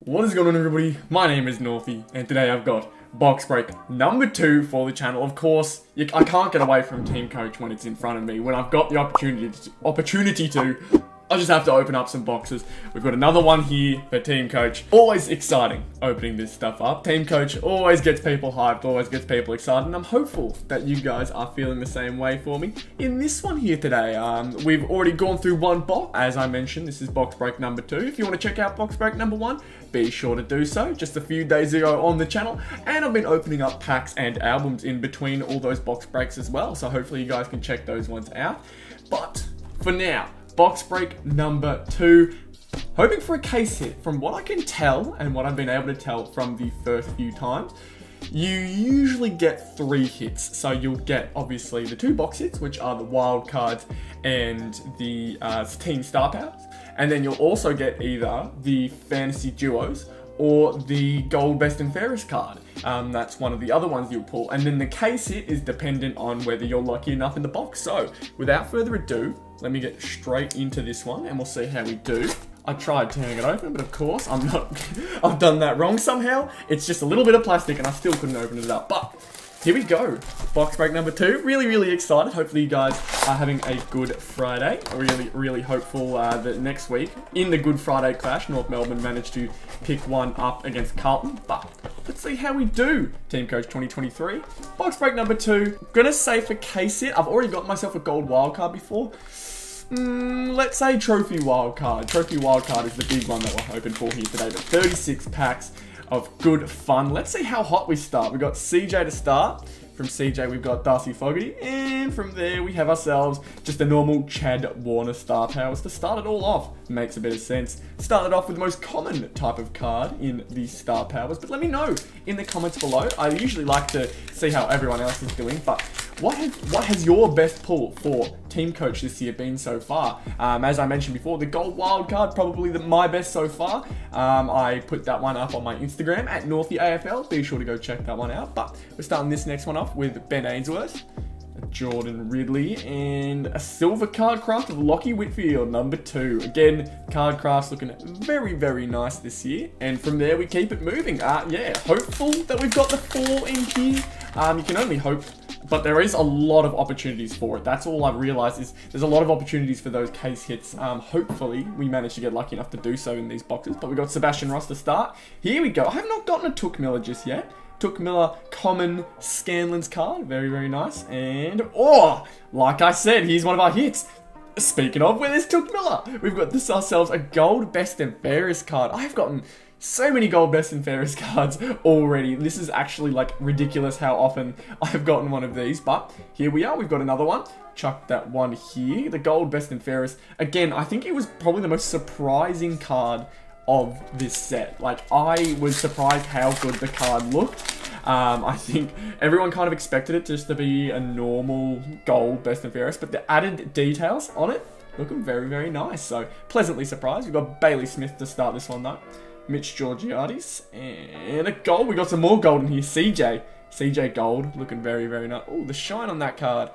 What is going on everybody? My name is Northy and today I've got box break number two for the channel. Of course, you, I can't get away from Team Coach when it's in front of me. When I've got the opportunity to, opportunity to, I just have to open up some boxes. We've got another one here for Team Coach. Always exciting opening this stuff up. Team Coach always gets people hyped, always gets people excited, and I'm hopeful that you guys are feeling the same way for me. In this one here today, um, we've already gone through one box. As I mentioned, this is box break number two. If you want to check out box break number one, be sure to do so. Just a few days ago on the channel, and I've been opening up packs and albums in between all those box breaks as well, so hopefully you guys can check those ones out. But for now, box break number two. Hoping for a case hit. From what I can tell and what I've been able to tell from the first few times, you usually get three hits. So you'll get obviously the two box hits, which are the wild cards and the uh, team star powers. And then you'll also get either the fantasy duos or the gold best and fairest card. Um, that's one of the other ones you'll pull. And then the case hit is dependent on whether you're lucky enough in the box. So without further ado, let me get straight into this one and we'll see how we do. I tried tearing it open, but of course I'm not, I've done that wrong somehow. It's just a little bit of plastic and I still couldn't open it up. But here we go. Box break number two. Really, really excited. Hopefully you guys are having a good Friday. Really, really hopeful uh, that next week, in the Good Friday clash, North Melbourne managed to pick one up against Carlton. But let's see how we do. Team Coach 2023. Box break number two. Gonna say for case it, I've already got myself a gold wildcard before. Mm, let's say trophy wildcard. Trophy wildcard is the big one that we're hoping for here today. But 36 packs of good fun. Let's see how hot we start. We've got CJ to start. From CJ, we've got Darcy Fogarty. And from there, we have ourselves just a normal Chad Warner star powers to start it all off. Makes a bit of sense. Started off with the most common type of card in the star powers. But let me know in the comments below. I usually like to see how everyone else is doing. But what has, what has your best pull for team coach this year been so far? Um, as I mentioned before, the gold wild card probably the, my best so far. Um, I put that one up on my Instagram at Northy AFL. Be sure to go check that one out. But we're starting this next one off with Ben Ainsworth. Jordan Ridley, and a silver card craft of Lachie Whitfield, number two. Again, card crafts looking very, very nice this year. And from there, we keep it moving. Uh, yeah, hopeful that we've got the four in here. Um, you can only hope but there is a lot of opportunities for it. That's all I've realized is there's a lot of opportunities for those case hits. Um, hopefully, we manage to get lucky enough to do so in these boxes. But we got Sebastian Ross to start. Here we go. I have not gotten a Touk Miller just yet. Touk Miller common Scanlens card. Very, very nice. And, oh, like I said, here's one of our hits. Speaking of, where there's Touk Miller, we've got this ourselves a gold best and fairest card. I've gotten so many gold best and fairest cards already. This is actually like ridiculous how often I've gotten one of these, but here we are. We've got another one. Chuck that one here. The gold best and fairest. Again, I think it was probably the most surprising card of this set. Like, I was surprised how good the card looked. Um, I think everyone kind of expected it just to be a normal gold best and fairest, but the added details on it looking very, very nice. So, pleasantly surprised. We've got Bailey Smith to start this one, though. Mitch Georgiades, and a gold. We got some more gold in here. CJ. CJ Gold, looking very, very nice. Oh, the shine on that card.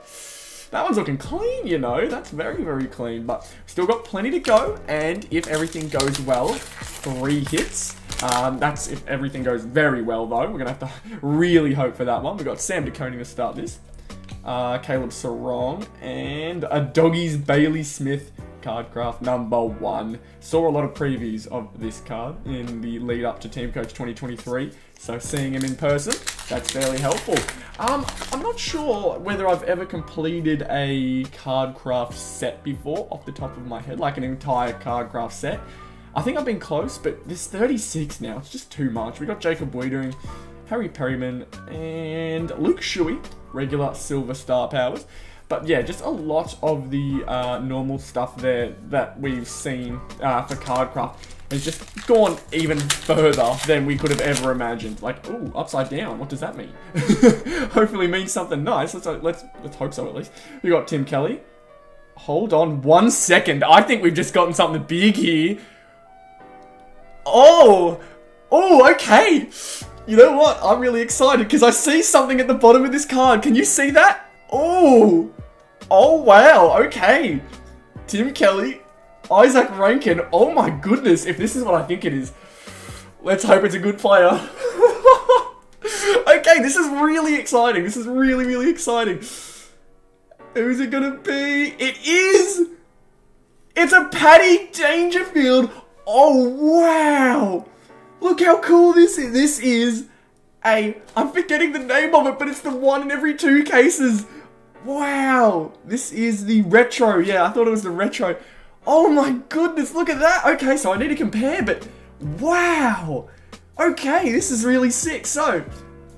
That one's looking clean, you know. That's very, very clean. But still got plenty to go. And if everything goes well, three hits. Um, that's if everything goes very well, though. We're going to have to really hope for that one. We've got Sam De Koning to start this. Uh, Caleb Serong. And a Doggies Bailey Smith Cardcraft number one. Saw a lot of previews of this card in the lead up to Team Coach 2023, so seeing him in person, that's fairly helpful. Um, I'm not sure whether I've ever completed a Cardcraft set before off the top of my head, like an entire Cardcraft set. I think I've been close, but there's 36 now. It's just too much. We got Jacob doing Harry Perryman, and Luke Shuey, regular Silver Star Powers. But yeah, just a lot of the uh, normal stuff there that we've seen uh, for Cardcraft has just gone even further than we could have ever imagined. Like, ooh, upside down. What does that mean? Hopefully means something nice. Let's let's let's hope so at least. We got Tim Kelly. Hold on one second. I think we've just gotten something big here. Oh, oh, okay. You know what? I'm really excited because I see something at the bottom of this card. Can you see that? Oh, Oh, wow. Okay. Tim Kelly, Isaac Rankine. Oh, my goodness. If this is what I think it is. Let's hope it's a good player. okay, this is really exciting. This is really, really exciting. Who's it gonna be? It is! It's a Paddy Dangerfield! Oh, wow! Look how cool this is. This is a... I'm forgetting the name of it, but it's the one in every two cases. Wow! This is the retro. Yeah, I thought it was the retro. Oh my goodness, look at that! Okay, so I need to compare, but wow! Okay, this is really sick. So,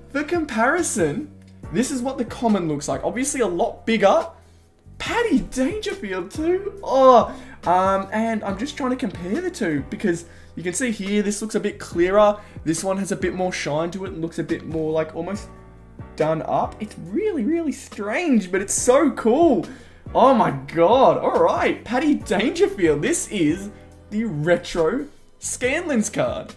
for comparison, this is what the common looks like. Obviously a lot bigger. Paddy Dangerfield too. Oh, um, and I'm just trying to compare the two because you can see here, this looks a bit clearer. This one has a bit more shine to it and looks a bit more like almost done up. It's really, really strange, but it's so cool. Oh my god, alright, Paddy Dangerfield, this is the retro Scanlens card.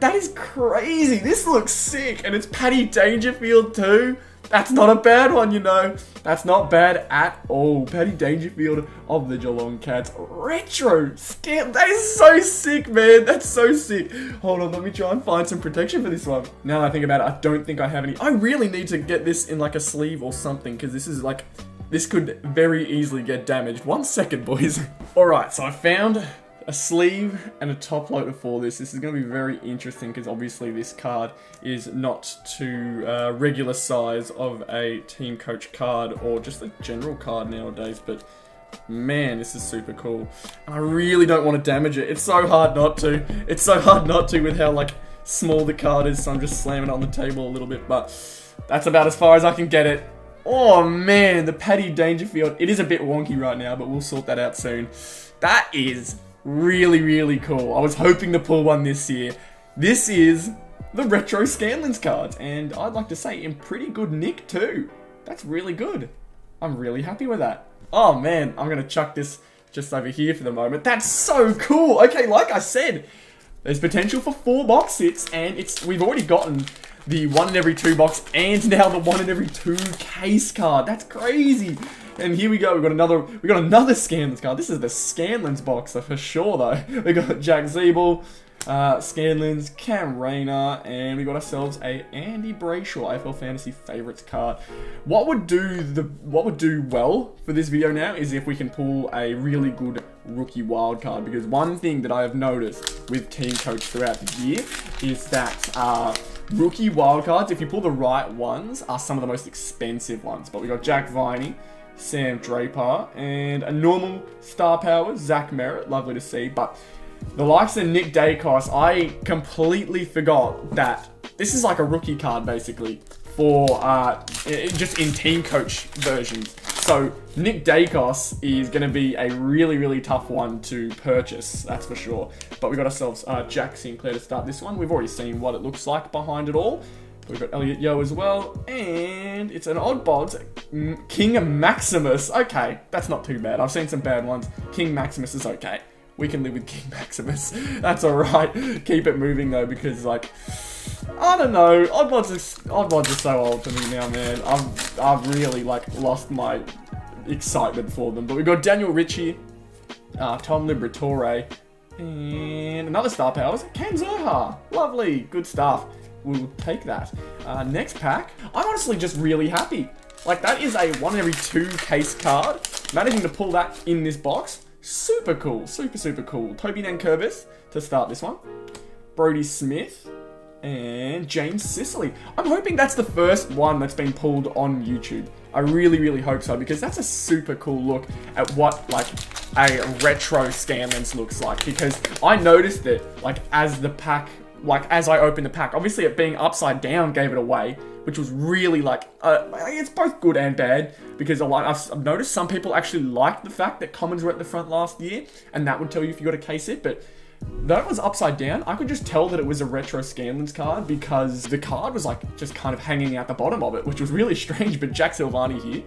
That is crazy, this looks sick, and it's Paddy Dangerfield too. That's not a bad one, you know. That's not bad at all. Paddy Dangerfield of the Geelong Cats. Retro scan. That is so sick, man. That's so sick. Hold on, let me try and find some protection for this one. Now that I think about it, I don't think I have any. I really need to get this in like a sleeve or something because this is like this could very easily get damaged. One second, boys. Alright, so I found a sleeve and a top loader for this. This is going to be very interesting because obviously this card is not to uh, regular size of a team coach card or just a general card nowadays, but man, this is super cool. And I really don't want to damage it. It's so hard not to. It's so hard not to with how like small the card is, so I'm just slamming it on the table a little bit, but that's about as far as I can get it. Oh man, the Paddy Dangerfield. It is a bit wonky right now, but we'll sort that out soon. That is really, really cool. I was hoping to pull one this year. This is the Retro Scanlens cards, and I'd like to say in pretty good nick too. That's really good. I'm really happy with that. Oh man, I'm gonna chuck this just over here for the moment. That's so cool. Okay, like I said, there's potential for four box sets, and it's we've already gotten the one in every two box and now the one in every two case card. That's crazy. And here we go. We got another. We got another Scanlens card. This is the Scanlens box for sure, though. We got Jack Ziebell, uh, Scanlens, Cam Rayner, and we got ourselves a Andy Brayshaw AFL Fantasy Favorites card. What would do the what would do well for this video now is if we can pull a really good rookie wild card because one thing that I have noticed with Team Coach throughout the year is that. Uh, rookie wildcards, if you pull the right ones, are some of the most expensive ones. But we got Jack Viney, Sam Draper, and a normal star power, Zach Merrett. Lovely to see. But the likes of Nick Daicos, I completely forgot that this is like a rookie card basically for uh, just in team coach versions. So Nick Daicos is going to be a really, really tough one to purchase, that's for sure. But we got ourselves uh, Jack Sinclair to start this one. We've already seen what it looks like behind it all. We've got Elliot Yeo as well, and it's an odd bod, King Maximus. Okay, that's not too bad. I've seen some bad ones. King Maximus is okay. We can live with King Maximus. That's alright. Keep it moving though, because like, I don't know. Oddbods are, Oddbods are so old to me now, man. I've, I've really like lost my excitement for them. But we've got Daniel Ritchie, uh, Tom Liberatore, and another star powers, Cam Zurhaar. Lovely, good stuff we'll take that. Uh, next pack, I'm honestly just really happy. Like, that is a one in every two case card. Managing to pull that in this box, super cool. Super, super cool. Toby Nankervis to start this one. Brodie Smith. And James Sicily. I'm hoping that's the first one that's been pulled on YouTube. I really, really hope so because that's a super cool look at what like a retro Scanlens looks like. Because I noticed it like as the pack like as I opened the pack. Obviously, it being upside down gave it away, which was really like uh, it's both good and bad because a lot I've, I've noticed some people actually liked the fact that commons were at the front last year, and that would tell you if you got a case it, but. That was upside down. I could just tell that it was a retro Scanlens card because the card was like just kind of hanging out the bottom of it, which was really strange. But Jack Silvagni here,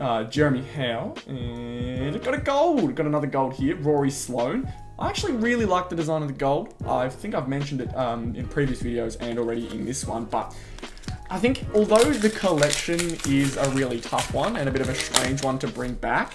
uh, Jeremy Howe, and got a gold. Got another gold here. Rory Sloane. I actually really like the design of the gold. I think I've mentioned it um, in previous videos and already in this one, but I think although the collection is a really tough one and a bit of a strange one to bring back,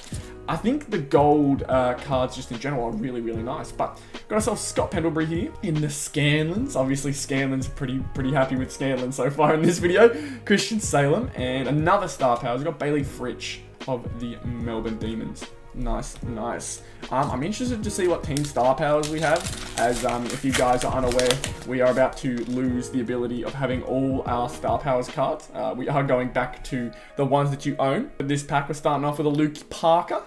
I think the gold uh, cards just in general are really, really nice. But got ourselves Scott Pendlebury here in the Scanlens. Obviously, Scanlens pretty pretty happy with Scanlen so far in this video. Christian Salem and another star power. We've got Bailey Fritsch of the Melbourne Demons. Nice, nice. Um, I'm interested to see what team star powers we have, as um, if you guys are unaware, we are about to lose the ability of having all our star powers cards. Uh, we are going back to the ones that you own. But this pack, we're starting off with a Luke Parker,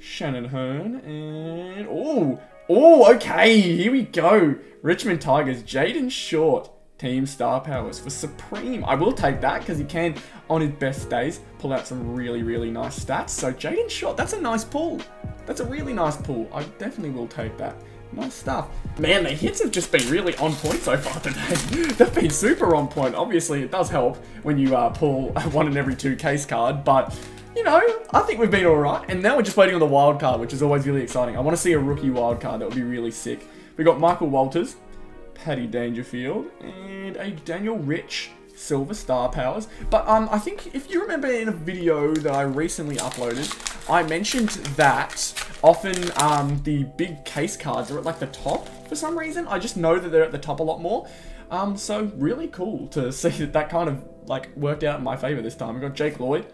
Shannon Hurn, and... Oh, oh, okay, here we go. Richmond Tigers, Jayden Short. Team Star Powers for Supreme. I will take that because he can, on his best days, pull out some really, really nice stats. So Jayden Short, that's a nice pull. That's a really nice pull. I definitely will take that. Nice stuff. Man, the hits have just been really on point so far today. They've been super on point. Obviously, it does help when you uh, pull one in every two case card, but you know, I think we've been alright. And now we're just waiting on the wild card, which is always really exciting. I want to see a rookie wild card. That would be really sick. We got Michael Walters, Paddy Dangerfield, and a Daniel Rich Silver Star Powers. But um, I think if you remember in a video that I recently uploaded, I mentioned that often um, the big case cards are at like the top for some reason. I just know that they're at the top a lot more. Um, so really cool to see that that kind of like worked out in my favor this time. We've got Jake Lloyd,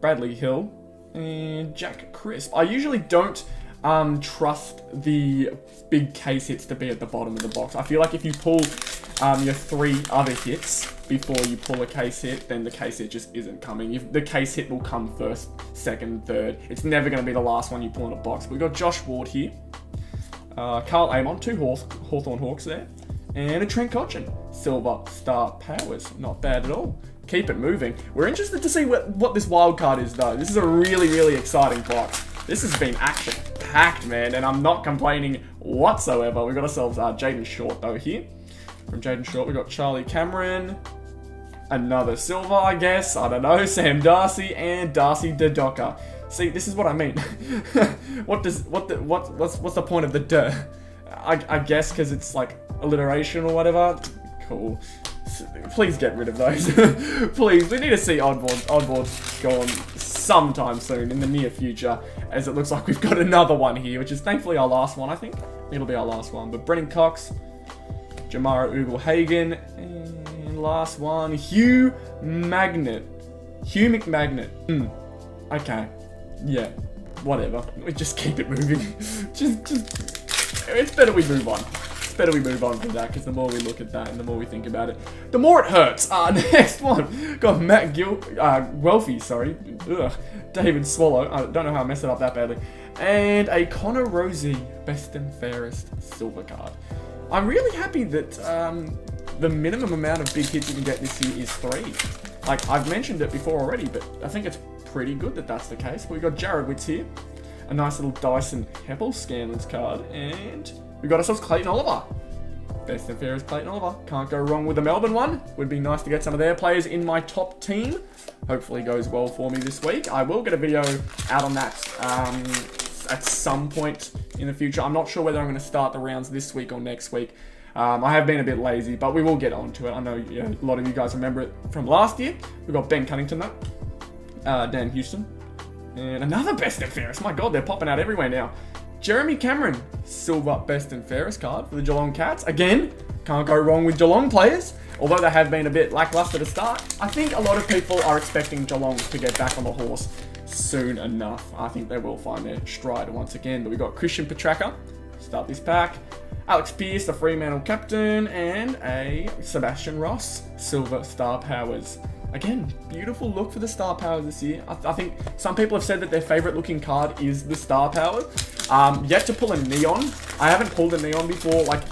Bradley Hill, and Jack Crisp. I usually don't um, trust the big case hits to be at the bottom of the box. I feel like if you pull um, your three other hits before you pull a case hit, then the case hit just isn't coming. The case hit will come first, second, third. It's never going to be the last one you pull in a box. We've got Josh Ward here. Uh, Karl Amon, two Haw Hawthorn Hawks there. And a Trent Cotchin. Silver Star Powers. Not bad at all. Keep it moving. We're interested to see what, what this wild card is though. This is a really, really exciting box. This has been action packed, man, and I'm not complaining whatsoever. We got ourselves uh, Jayden Short though here. From Jayden Short, we got Charlie Cameron, another Silver, I guess. I don't know. Sam Darcy and Darcy Dadoka. See, this is what I mean. what does what the what what's what's the point of the duh? I, I guess because it's like alliteration or whatever. Cool. Please get rid of those. Please, we need to see oddbod oddbod gone sometime soon in the near future, as it looks like we've got another one here, which is thankfully our last one, I think. It'll be our last one. But Brennan Cox, Jamarra Ugle-Hagan, and last one, Hugh Magnet. Hugh McMagnet. Hmm. Okay. Yeah. Whatever. We just keep it moving. just, just. It's better we move on better we move on from that because the more we look at that and the more we think about it, the more it hurts. Uh, next one, got Matt Gil, uh, Wealthy, sorry, Ugh. David Swallow. I don't know how I messed it up that badly, and a Connor Rozee, best and fairest silver card. I'm really happy that um, the minimum amount of big hits you can get this year is three. Like I've mentioned it before already, but I think it's pretty good that that's the case. We got Jarrod Witts here, a nice little Dyson Heppell Scanlens card, and we got ourselves Clayton Oliver. Best and fairest Clayton Oliver. Can't go wrong with the Melbourne one. Would be nice to get some of their players in my top team. Hopefully goes well for me this week. I will get a video out on that um, at some point in the future. I'm not sure whether I'm going to start the rounds this week or next week. Um, I have been a bit lazy, but we will get on to it. I know yeah, a lot of you guys remember it from last year. We've got Ben Cunnington, though. Uh, Dan Houston. And another best and fairest. My god, they're popping out everywhere now. Jeremy Cameron, silver best and fairest card for the Geelong Cats. Again, can't go wrong with Geelong players, although they have been a bit lackluster to start. I think a lot of people are expecting Geelong to get back on the horse soon enough. I think they will find their stride once again. But we've got Christian Petracca, start this pack. Alex Pearce, the Fremantle captain, and a Sebastian Ross, Silver Star Powers. Again, beautiful look for the Star Powers this year. I, th I, think some people have said that their favorite looking card is the Star Power. Um, yet to pull a Neon. I haven't pulled a Neon before, like,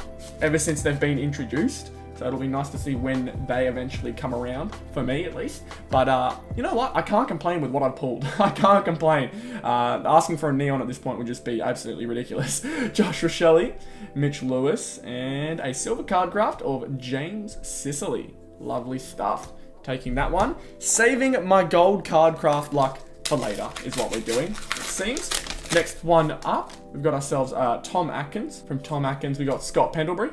ever since they've been introduced. So it'll be nice to see when they eventually come around, for me at least. But uh, you know what? I can't complain with what I pulled. I can't complain. Uh, asking for a Neon at this point would just be absolutely ridiculous. Josh Shelley, Mitch Lewis, and a silver card craft of James Sicily. Lovely stuff taking that one. Saving my gold card craft luck for later is what we're doing, it seems. Next one up, we've got ourselves uh, Tom Atkins. From Tom Atkins, we got Scott Pendlebury.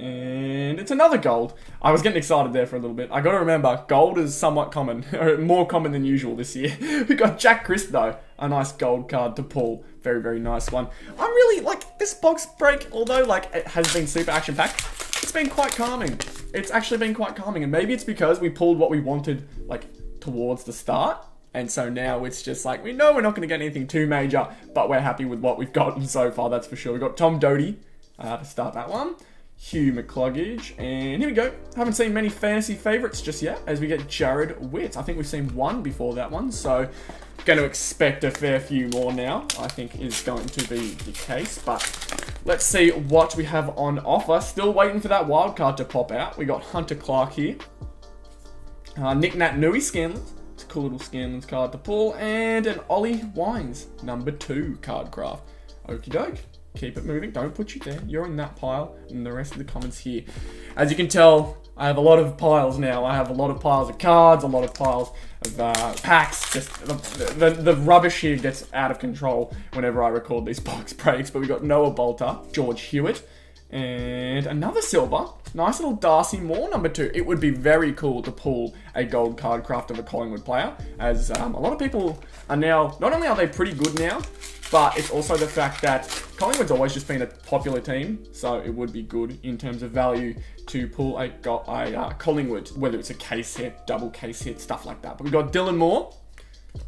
And it's another gold. I was getting excited there for a little bit. I got to remember, gold is somewhat common, more common than usual this year. we got Jack Crisp though, a nice gold card to pull. Very, very nice one. I'm really, like, this box break, although, like, it has been super action-packed, it's been quite calming. It's actually been quite calming, and maybe it's because we pulled what we wanted, like, towards the start, and so now it's just like, we know we're not going to get anything too major, but we're happy with what we've gotten so far, that's for sure. We've got Tom Doedee uh, to start that one. Hugh McCluggage. And here we go. Haven't seen many fantasy favourites just yet as we get Jarrod Witt. I think we've seen one before that one, so going to expect a fair few more now, I think is going to be the case. But let's see what we have on offer. Still waiting for that wild card to pop out. We got Hunter Clark here. Uh, Nick Naitanui Scanlens. It's a cool little Scanlens card to pull. And an Ollie Wines, number two card craft. Okie doke. Keep it moving. Don't put you there. You're in that pile, and the rest of the comments here. As you can tell, I have a lot of piles now. I have a lot of piles of cards, a lot of piles of uh, packs. Just the, the, the, rubbish here gets out of control whenever I record these box breaks. But we've got Noah Balta, George Hewett, and another silver. Nice little Darcy Moore number two. It would be very cool to pull a gold card craft of a Collingwood player, as um, a lot of people are now. Not only are they pretty good now, but it's also the fact that Collingwood's always just been a popular team, so it would be good in terms of value to pull a, a uh, Collingwood, whether it's a case hit, double case hit, stuff like that. But we've got Dylan Moore,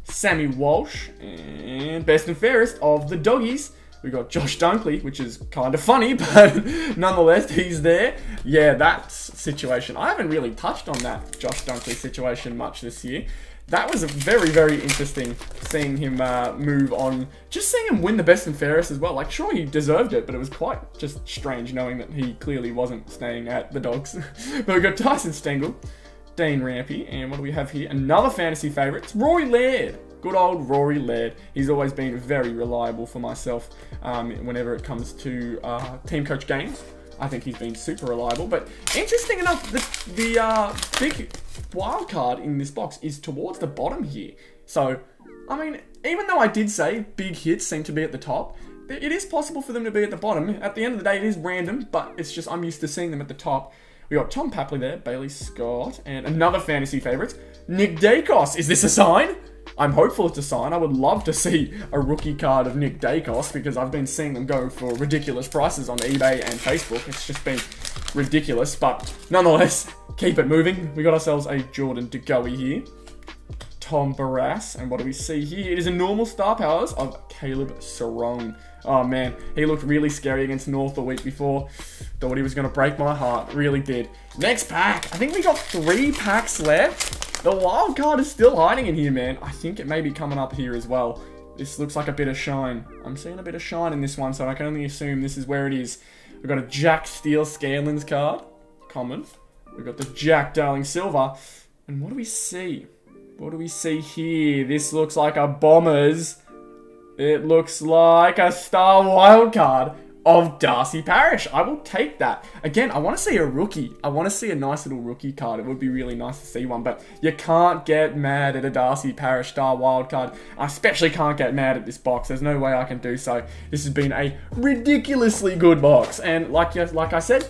Sammy Walsh, and best and fairest of the doggies. We got Josh Dunkley, which is kind of funny, but nonetheless, he's there. Yeah, that situation. I haven't really touched on that Josh Dunkley situation much this year that was very, very interesting seeing him uh, move on. Just seeing him win the best and fairest as well. Like, sure, he deserved it, but it was quite just strange knowing that he clearly wasn't staying at the Dogs. but we got Tyson Stengel, Dane Rampe, and what do we have here? Another fantasy favourite, Rory Laird. Good old Rory Laird. He's always been very reliable for myself um, whenever it comes to uh, team coach games. I think he's been super reliable. But interesting enough, the, the uh, big wild card in this box is towards the bottom here. So, I mean, even though I did say big hits seem to be at the top, it is possible for them to be at the bottom. At the end of the day, it is random, but it's just I'm used to seeing them at the top. We got Tom Papley there, Bailey Scott, and another fantasy favourite, Nick Daicos. Is this a sign? I'm hopeful it's a sign. I would love to see a rookie card of Nick Daicos because I've been seeing them go for ridiculous prices on eBay and Facebook. It's just been ridiculous, but nonetheless, keep it moving. We got ourselves a Jordan DeGoey here. Tom Barrass, and what do we see here? It is a normal star powers of Caleb Serong. Oh man, he looked really scary against North the week before. Thought he was going to break my heart. Really did. Next pack. I think we got three packs left. The wild card is still hiding in here, man. I think it may be coming up here as well. This looks like a bit of shine. I'm seeing a bit of shine in this one, so I can only assume this is where it is. We've got a Jack Steele Scanlens card. Common. We've got the Jack Darling Silver. And what do we see? What do we see here? This looks like a Bombers. It looks like a Star Wildcard of Darcy Parish. I will take that. Again, I want to see a rookie. I want to see a nice little rookie card. It would be really nice to see one, but you can't get mad at a Darcy Parish Star Wildcard. I especially can't get mad at this box. There's no way I can do so. This has been a ridiculously good box, and like like I said,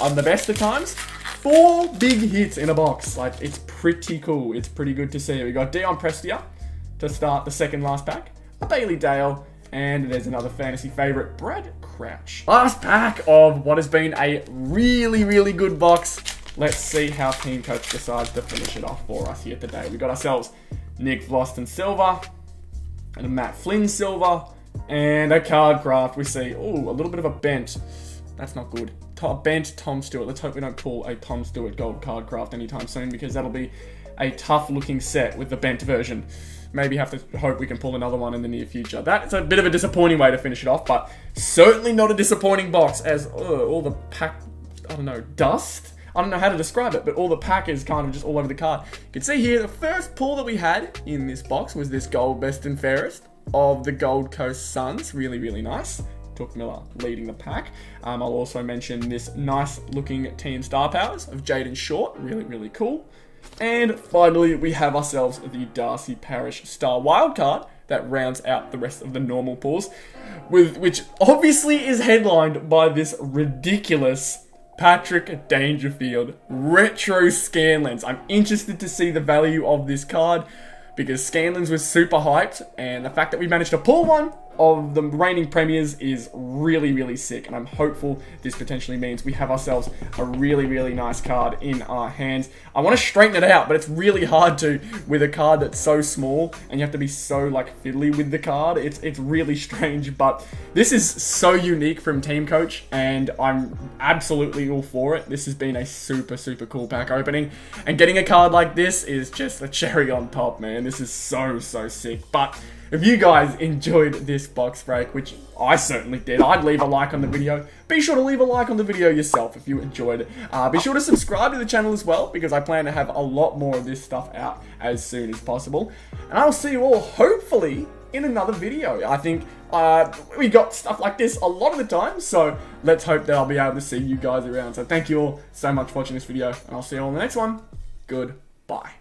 on the best of times, four big hits in a box. Like, it's pretty cool. It's pretty good to see. We got Dion Prestia to start the second last pack, A Bailey Dale, and there's another fantasy favorite, Brad Crouch. Last pack of what has been a really, really good box. Let's see how Team Coach decides to finish it off for us here today. We got ourselves Nick Vlastuin Silver, and a Matt Flynn Silver, and a card craft. We see, oh, a little bit of a bent. That's not good. Tom, bent Tom Stewart. Let's hope we don't pull a Tom Stewart gold card craft anytime soon because that'll be a tough looking set with the bent version. Maybe have to hope we can pull another one in the near future. That's a bit of a disappointing way to finish it off, but certainly not a disappointing box as uh, all the pack, I don't know, dust? I don't know how to describe it, but all the pack is kind of just all over the card. You can see here, the first pull that we had in this box was this gold best and fairest of the Gold Coast Suns. Really, really nice. Touk Miller leading the pack. Um, I'll also mention this nice looking Team Star Powers of Jayden Short. Really, really cool. And finally, we have ourselves the Darcy Parish Star Wildcard that rounds out the rest of the normal pulls, with which obviously is headlined by this ridiculous Patrick Dangerfield Retro Scanlens. I'm interested to see the value of this card because Scanlens was super hyped, and the fact that we managed to pull one of the reigning premiers is really, really sick, and I'm hopeful this potentially means we have ourselves a really, really nice card in our hands. I want to straighten it out, but it's really hard to with a card that's so small, and you have to be so like fiddly with the card. It's it's really strange, but this is so unique from Team Coach, and I'm absolutely all for it. This has been a super, super cool pack opening, and getting a card like this is just a cherry on top, man. This is so, so sick, but if you guys enjoyed this box break, which I certainly did, I'd leave a like on the video. Be sure to leave a like on the video yourself if you enjoyed it. Uh, be sure to subscribe to the channel as well, because I plan to have a lot more of this stuff out as soon as possible. And I'll see you all, hopefully, in another video. I think uh, we got stuff like this a lot of the time, so let's hope that I'll be able to see you guys around. So thank you all so much for watching this video, and I'll see you all in the next one. Goodbye.